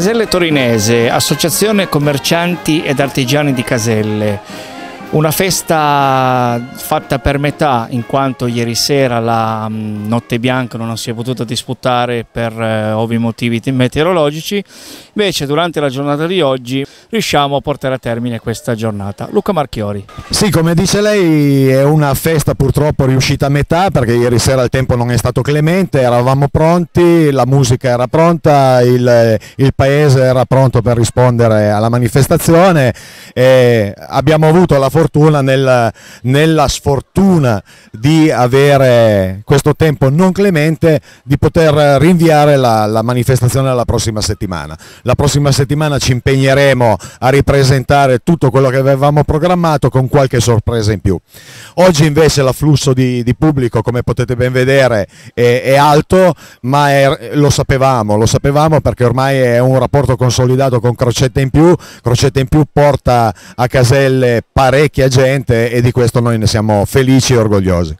Caselle Torinese, Associazione Commercianti ed Artigiani di Caselle. Una festa fatta per metà in quanto ieri sera la mm, notte bianca non si è potuta disputare per eh, ovvi motivi meteorologici, invece durante la giornata di oggi riusciamo a portare a termine questa giornata. Luca Marchiori. Sì, come dice lei è una festa purtroppo riuscita a metà perché ieri sera il tempo non è stato clemente, eravamo pronti, la musica era pronta, il, il paese era pronto per rispondere alla manifestazione e abbiamo avuto la fortuna fortuna nel, nella sfortuna di avere questo tempo non clemente di poter rinviare la, la manifestazione alla prossima settimana. La prossima settimana ci impegneremo a ripresentare tutto quello che avevamo programmato con qualche sorpresa in più. Oggi invece l'afflusso di, di pubblico come potete ben vedere è, è alto ma è, lo sapevamo, lo sapevamo perché ormai è un rapporto consolidato con Crocetta in più, Crocetta in più porta a Caselle parecchi parecchia gente e di questo noi ne siamo felici e orgogliosi.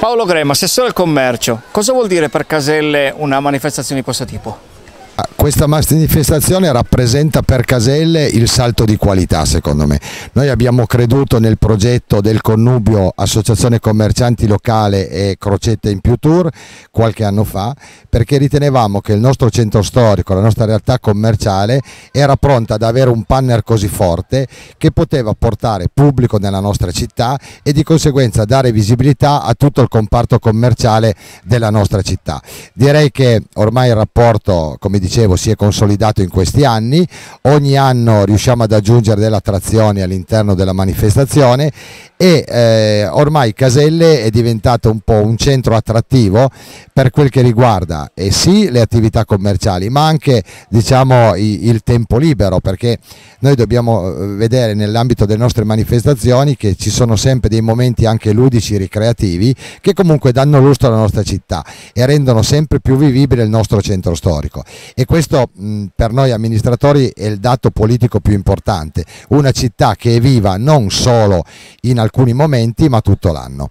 Paolo Grema, assessore al commercio, cosa vuol dire per Caselle una manifestazione di questo tipo? Ah, questa manifestazione rappresenta per Caselle il salto di qualità secondo me. Noi abbiamo creduto nel progetto del connubio Associazione Commercianti Locale e Crocette in più Tour qualche anno fa perché ritenevamo che il nostro centro storico, la nostra realtà commerciale era pronta ad avere un panner così forte che poteva portare pubblico nella nostra città e di conseguenza dare visibilità a tutto il comparto commerciale della nostra città. Direi che ormai il rapporto come dicevo si è consolidato in questi anni, ogni anno riusciamo ad aggiungere delle attrazioni all'interno della manifestazione e eh, ormai Caselle è diventato un po' un centro attrattivo per quel che riguarda eh sì le attività commerciali ma anche diciamo il tempo libero perché noi dobbiamo eh, vedere nell'ambito delle nostre manifestazioni che ci sono sempre dei momenti anche ludici ricreativi che comunque danno lustro alla nostra città e rendono sempre più vivibile il nostro centro storico e questo mh, per noi amministratori è il dato politico più importante una città che è viva non solo in alcuni momenti ma tutto l'anno.